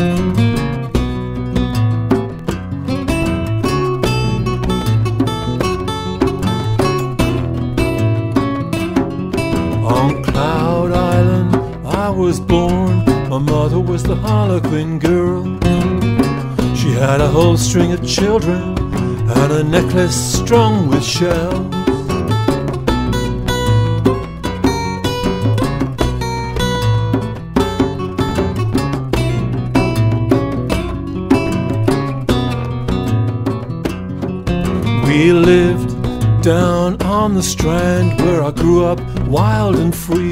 On Cloud Island, I was born. My mother was the Harlequin girl. She had a whole string of children and a necklace strung with shells. We lived down on the strand where I grew up wild and free.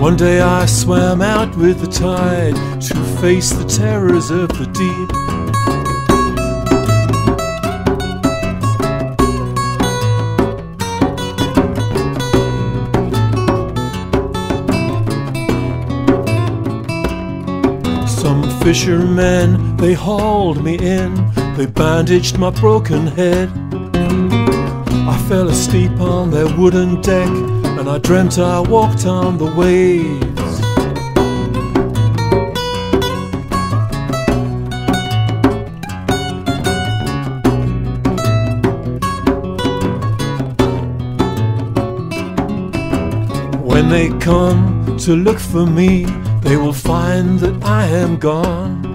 One day I swam out with the tide to face the terrors of the deep. Some fishermen, they hauled me in, they bandaged my broken head. I fell asleep on their wooden deck, and I dreamt I walked on the waves. When they come to look for me, they will find that I am gone.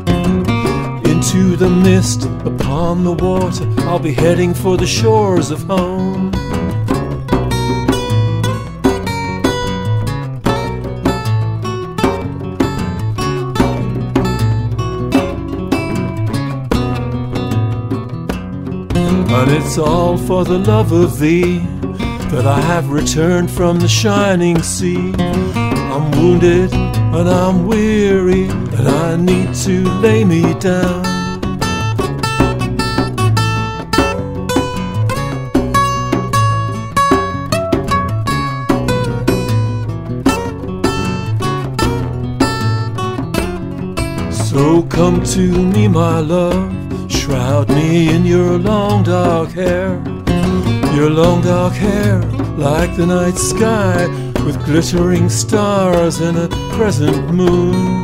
Into the mist, upon the water, I'll be heading for the shores of home. And it's all for the love of thee that I have returned from the shining sea. I'm wounded and I'm weary, and I need to lay me down. So come to me, my love, shroud me in your long dark hair. Your long dark hair, like the night sky, with glittering stars and a crescent moon.